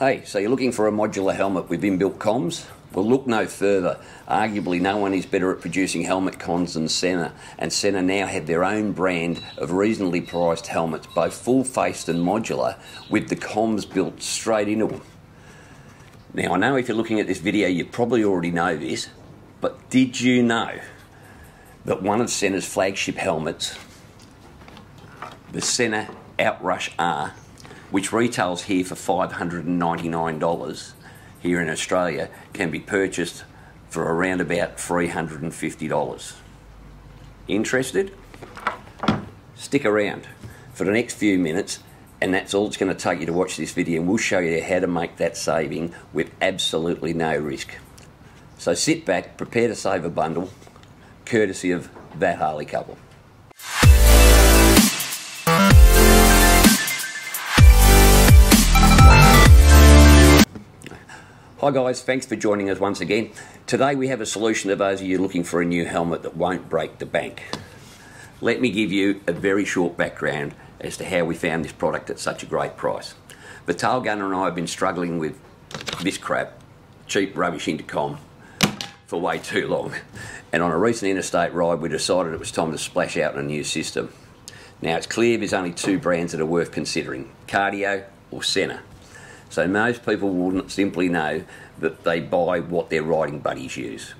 Hey, so you're looking for a modular helmet with inbuilt comms? Well, look no further. Arguably, no one is better at producing helmet comms than Sena, and Sena now have their own brand of reasonably priced helmets, both full faced and modular, with the comms built straight into them. Now, I know if you're looking at this video, you probably already know this, but did you know that one of Sena's flagship helmets, the Sena Outrush R, which retails here for $599 here in Australia, can be purchased for around about $350. Interested? Stick around for the next few minutes and that's all it's going to take you to watch this video and we'll show you how to make that saving with absolutely no risk. So sit back, prepare to save a bundle, courtesy of that Harley couple. Hi guys, thanks for joining us once again. Today we have a solution to those of you looking for a new helmet that won't break the bank. Let me give you a very short background as to how we found this product at such a great price. The tail gunner and I have been struggling with this crap, cheap rubbish intercom, for way too long. And on a recent interstate ride, we decided it was time to splash out on a new system. Now it's clear there's only two brands that are worth considering, Cardio or Sena. So most people will simply know that they buy what their riding buddies use.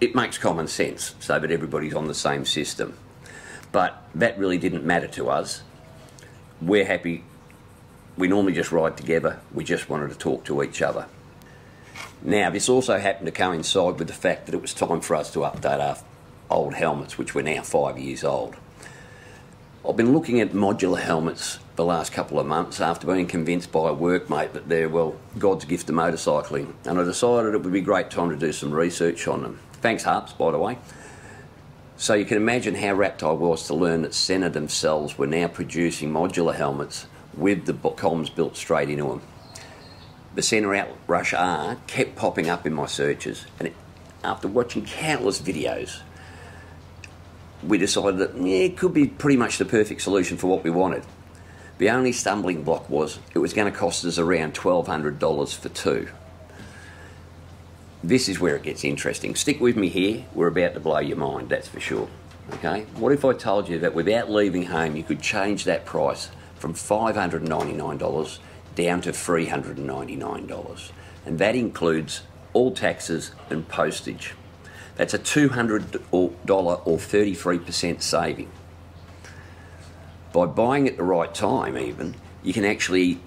It makes common sense so that everybody's on the same system. But that really didn't matter to us. We're happy. We normally just ride together. We just wanted to talk to each other. Now, this also happened to coincide with the fact that it was time for us to update our old helmets, which were now five years old. I've been looking at modular helmets the last couple of months after being convinced by a workmate that they're, well, God's gift to motorcycling, and I decided it would be a great time to do some research on them. Thanks, Harps, by the way. So you can imagine how rapt I was to learn that Sena themselves were now producing modular helmets with the comms built straight into them. The Sena Outrush R kept popping up in my searches, and after watching countless videos, we decided that yeah, it could be pretty much the perfect solution for what we wanted. The only stumbling block was it was going to cost us around $1,200 for two. This is where it gets interesting. Stick with me here. We're about to blow your mind, that's for sure. Okay? What if I told you that without leaving home you could change that price from $599 down to $399? And that includes all taxes and postage. That's a $200 or 33% saving. By buying at the right time, even, you can actually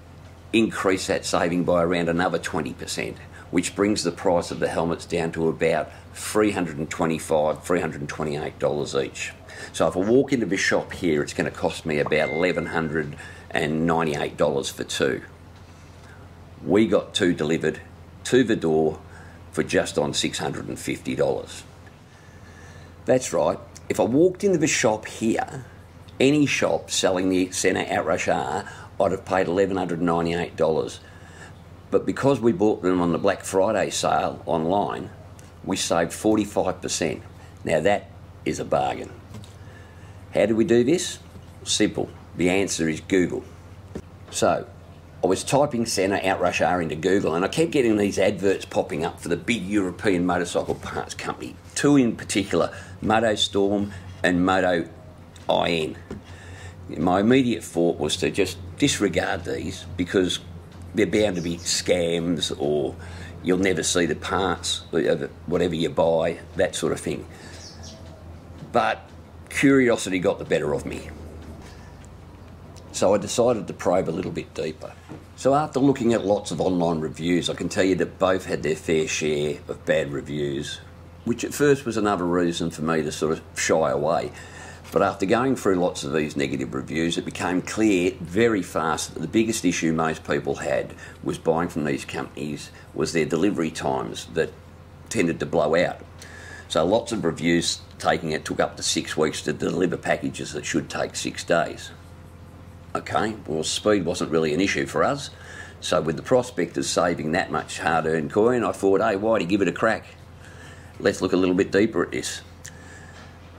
increase that saving by around another 20%, which brings the price of the helmets down to about 325, $328 each. So if I walk into the shop here, it's going to cost me about $1,198 for two. We got two delivered to the door for just on $650. That's right. If I walked into the shop here, any shop selling the Sena Outrush R, I'd have paid $1,198. But because we bought them on the Black Friday sale online, we saved 45%. Now that is a bargain. How did we do this? Simple. The answer is Google. So, I was typing Sena Outrush R into Google and I kept getting these adverts popping up for the big European motorcycle parts company. Two in particular, Moto Storm and Moto IN. My immediate thought was to just disregard these because they're bound to be scams or you'll never see the parts, of whatever you buy, that sort of thing. But curiosity got the better of me. So I decided to probe a little bit deeper. So after looking at lots of online reviews, I can tell you that both had their fair share of bad reviews, which at first was another reason for me to sort of shy away. But after going through lots of these negative reviews, it became clear very fast that the biggest issue most people had was buying from these companies was their delivery times that tended to blow out. So lots of reviews taking it took up to six weeks to deliver packages that should take six days. Okay, well, speed wasn't really an issue for us. So, with the prospect of saving that much hard earned coin, I thought, hey, why do you give it a crack? Let's look a little bit deeper at this.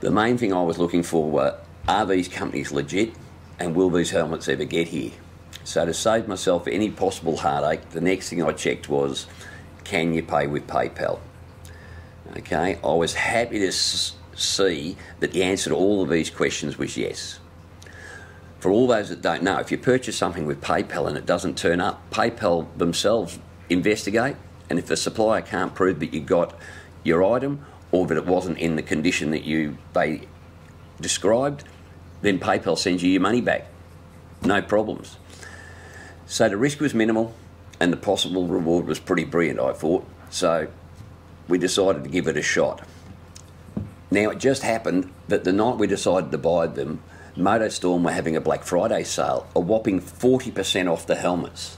The main thing I was looking for were are these companies legit and will these helmets ever get here? So to save myself any possible heartache, the next thing I checked was, can you pay with PayPal? Okay, I was happy to see that the answer to all of these questions was yes. For all those that don't know, if you purchase something with PayPal and it doesn't turn up, PayPal themselves investigate, and if the supplier can't prove that you got your item or that it wasn't in the condition that you they described, then PayPal sends you your money back. No problems. So the risk was minimal and the possible reward was pretty brilliant, I thought. So we decided to give it a shot. Now, it just happened that the night we decided to buy them, MotoStorm were having a Black Friday sale, a whopping 40% off the helmets,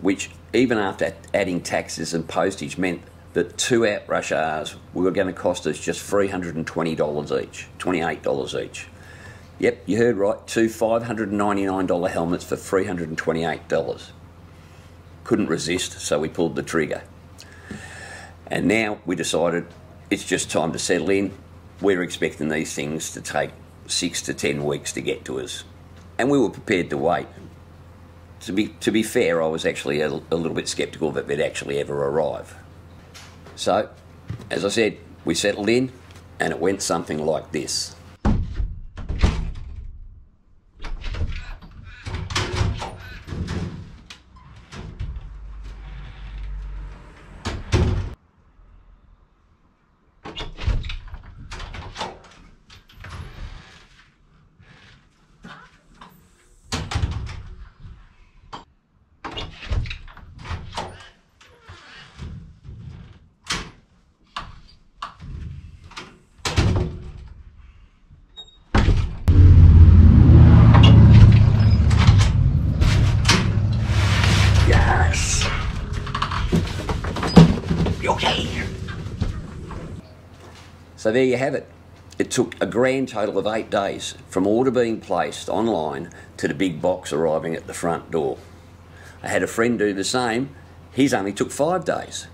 which, even after adding taxes and postage, meant that two Outrush R's were going to cost us just $320 each, $28 each. Yep, you heard right, two $599 helmets for $328. Couldn't resist, so we pulled the trigger. And now we decided it's just time to settle in. We're expecting these things to take six to ten weeks to get to us. And we were prepared to wait. To be, to be fair, I was actually a, a little bit sceptical that they'd actually ever arrive. So, as I said, we settled in and it went something like this. So there you have it. It took a grand total of eight days from order being placed online to the big box arriving at the front door. I had a friend do the same. His only took five days.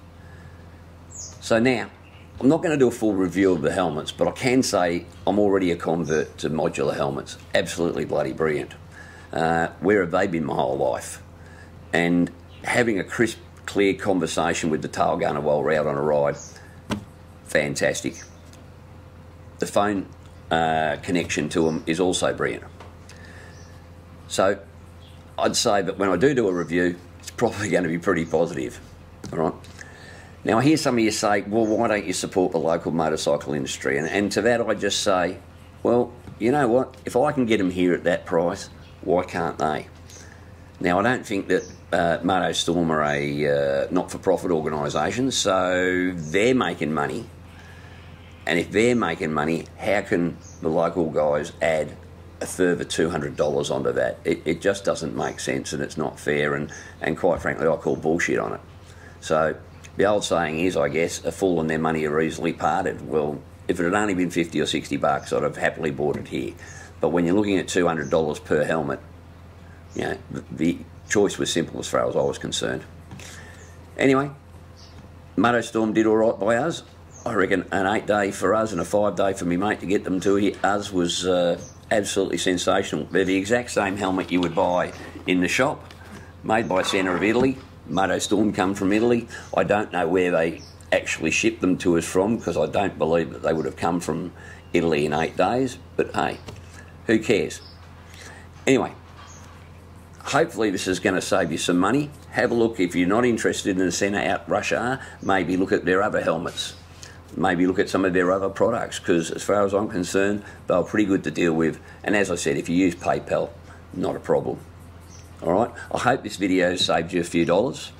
So now, I'm not going to do a full review of the helmets, but I can say I'm already a convert to modular helmets. Absolutely bloody brilliant. Uh, where have they been my whole life? And having a crisp, clear conversation with the tail gunner while we're out on a ride, fantastic the phone uh, connection to them is also brilliant. So I'd say that when I do do a review, it's probably going to be pretty positive. All right. Now I hear some of you say, well, why don't you support the local motorcycle industry? And, and to that I just say, well, you know what? If I can get them here at that price, why can't they? Now I don't think that uh, MotoStorm are a uh, not-for-profit organisation, so they're making money and if they're making money, how can the local guys add a further $200 onto that? It, it just doesn't make sense and it's not fair. And, and quite frankly, I call bullshit on it. So the old saying is, I guess, a fool and their money are easily parted. Well, if it had only been 50 or 60 bucks, I'd have happily bought it here. But when you're looking at $200 per helmet, you know, the, choice was simple as far as I was concerned. Anyway, MotoStorm did all right by us. I reckon an eight day for us and a five day for me mate to get them to us was uh, absolutely sensational. They're the exact same helmet you would buy in the shop, made by Sena of Italy. Moto Storm come from Italy. I don't know where they actually shipped them to us from because I don't believe that they would have come from Italy in eight days. But hey, who cares? Anyway, hopefully this is going to save you some money. Have a look if you're not interested in the Sena Outrush R. Maybe look at their other helmets maybe look at some of their other products because as far as I'm concerned, they're pretty good to deal with. And as I said, if you use PayPal, not a problem. All right, I hope this video saved you a few dollars.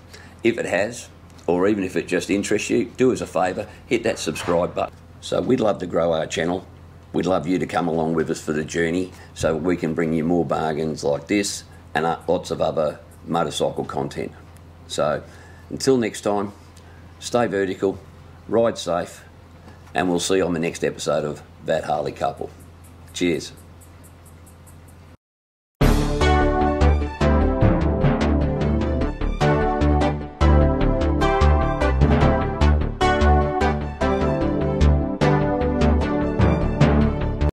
If it has, or even if it just interests you, do us a favour, hit that subscribe button. So we'd love to grow our channel. We'd love you to come along with us for the journey so we can bring you more bargains like this and uh, lots of other motorcycle content. So until next time, stay vertical, ride safe, and we'll see you on the next episode of That Harley Couple. Cheers.